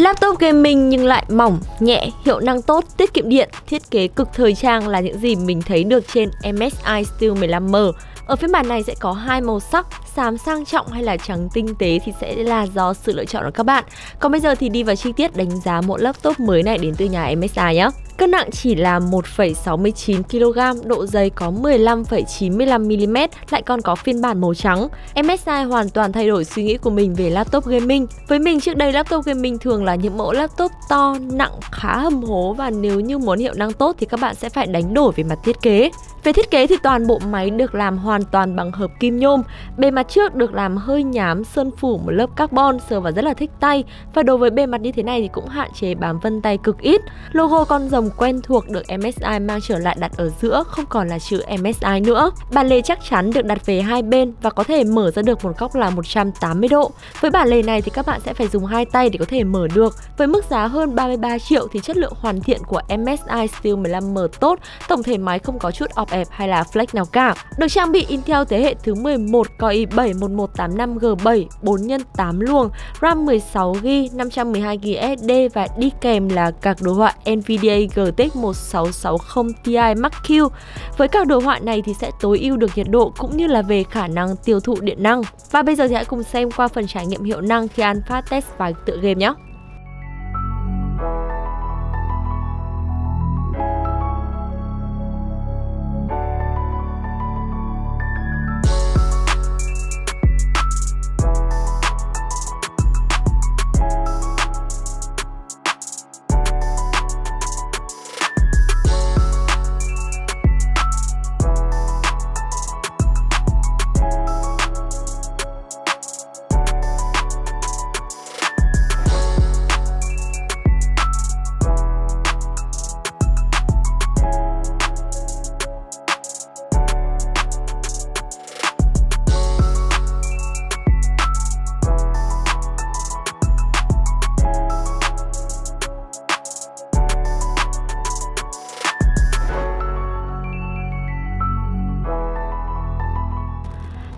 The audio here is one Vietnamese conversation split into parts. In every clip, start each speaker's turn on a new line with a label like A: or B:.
A: Laptop gaming nhưng lại mỏng, nhẹ, hiệu năng tốt, tiết kiệm điện, thiết kế cực thời trang là những gì mình thấy được trên MSI Steel 15M. Ở phiên bản này sẽ có hai màu sắc, xám sang trọng hay là trắng tinh tế thì sẽ là do sự lựa chọn của các bạn. Còn bây giờ thì đi vào chi tiết đánh giá mỗi laptop mới này đến từ nhà MSI nhé. Cân nặng chỉ là 1,69 kg, độ dày có 15,95 mm, lại còn có phiên bản màu trắng. MSI hoàn toàn thay đổi suy nghĩ của mình về laptop gaming. Với mình trước đây laptop gaming thường là những mẫu laptop to, nặng, khá hầm hố và nếu như muốn hiệu năng tốt thì các bạn sẽ phải đánh đổi về mặt thiết kế. Về thiết kế thì toàn bộ máy được làm hoàn toàn bằng hợp kim nhôm. Bề mặt trước được làm hơi nhám, sơn phủ một lớp carbon, sờ vào rất là thích tay. Và đối với bề mặt như thế này thì cũng hạn chế bám vân tay cực ít. Logo con rồng quen thuộc được MSI mang trở lại đặt ở giữa, không còn là chữ MSI nữa. Bàn lề chắc chắn được đặt về hai bên và có thể mở ra được một góc là 180 độ. Với bản lề này thì các bạn sẽ phải dùng hai tay để có thể mở được. Với mức giá hơn 33 triệu thì chất lượng hoàn thiện của MSI Steel 15M tốt, tổng thể máy không có chút ép hay là flex nào cả. Được trang bị Intel thế hệ thứ 11 Core i7 1185G7 4x8 luồng, RAM 16GB, 512GB SSD và đi kèm là các đồ họa Nvidia GTX 1660 Ti Max Q. Với các đồ họa này thì sẽ tối ưu được nhiệt độ cũng như là về khả năng tiêu thụ điện năng. Và bây giờ thì hãy cùng xem qua phần trải nghiệm hiệu năng khi ăn phát test vài tựa game nhé.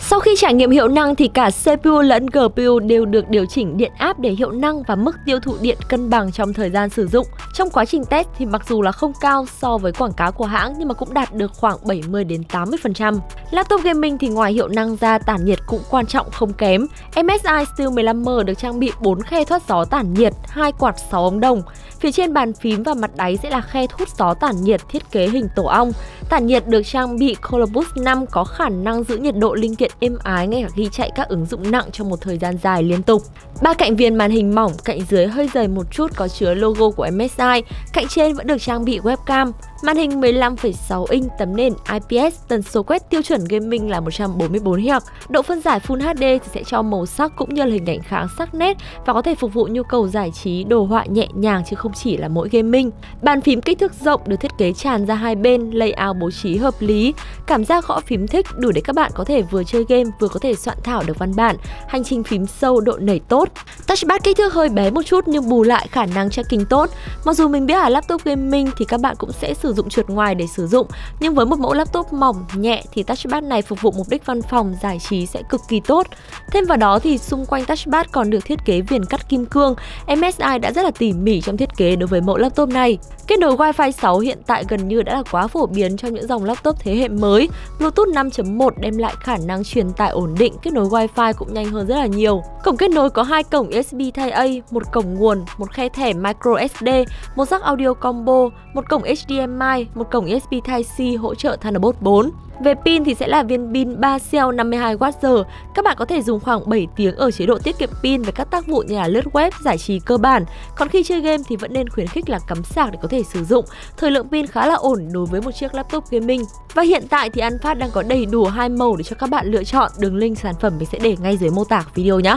A: Sau khi trải nghiệm hiệu năng thì cả CPU lẫn GPU đều được điều chỉnh điện áp để hiệu năng và mức tiêu thụ điện cân bằng trong thời gian sử dụng. Trong quá trình test thì mặc dù là không cao so với quảng cáo của hãng nhưng mà cũng đạt được khoảng 70 đến 80%. Laptop gaming thì ngoài hiệu năng ra tản nhiệt cũng quan trọng không kém. MSI Steel 15M được trang bị 4 khe thoát gió tản nhiệt, hai quạt 6 ống đồng. Phía trên bàn phím và mặt đáy sẽ là khe hút gió tản nhiệt thiết kế hình tổ ong. Tản nhiệt được trang bị Colobus Boost 5 có khả năng giữ nhiệt độ linh kiện êm ái ngay cả khi chạy các ứng dụng nặng trong một thời gian dài liên tục. Ba cạnh viền màn hình mỏng, cạnh dưới hơi dày một chút có chứa logo của MSI, cạnh trên vẫn được trang bị webcam. Màn hình 15,6 inch tấm nền IPS, tần số quét tiêu chuẩn gaming là 144 Hz. Độ phân giải Full HD thì sẽ cho màu sắc cũng như là hình ảnh khá sắc nét và có thể phục vụ nhu cầu giải trí, đồ họa nhẹ nhàng chứ không không chỉ là mỗi gaming. Bàn phím kích thước rộng được thiết kế tràn ra hai bên, layout bố trí hợp lý. Cảm giác gõ phím thích đủ để các bạn có thể vừa chơi game vừa có thể soạn thảo được văn bản. Hành trình phím sâu, độ nảy tốt. Touchpad kích thước hơi bé một chút nhưng bù lại khả năng tracking tốt. Mặc dù mình biết là laptop gaming thì các bạn cũng sẽ sử dụng trượt ngoài để sử dụng nhưng với một mẫu laptop mỏng nhẹ thì touchpad này phục vụ mục đích văn phòng giải trí sẽ cực kỳ tốt thêm vào đó thì xung quanh touchpad còn được thiết kế viền cắt kim cương MSI đã rất là tỉ mỉ trong thiết kế đối với mẫu laptop này. Kết nối Wi-Fi 6 hiện tại gần như đã là quá phổ biến trong những dòng laptop thế hệ mới. Bluetooth 5.1 đem lại khả năng truyền tải ổn định, kết nối Wi-Fi cũng nhanh hơn rất là nhiều. Cổng kết nối có hai cổng USB Type-A một cổng nguồn, một khe thẻ micro SD một jack audio combo, một cổng HDMI một cổng USB Type-C hỗ trợ Thunderbolt 4. Về pin thì sẽ là viên pin 3 cell 52Wh. Các bạn có thể dùng khoảng 7 tiếng ở chế độ tiết kiệm pin với các tác vụ như là lướt web, giải trí cơ bản. Còn khi chơi game thì vẫn nên khuyến khích là cắm sạc để có thể sử dụng. Thời lượng pin khá là ổn đối với một chiếc laptop gaming. Và hiện tại thì Anfast đang có đầy đủ hai màu để cho các bạn lựa chọn. Đường link sản phẩm mình sẽ để ngay dưới mô tả video nhé.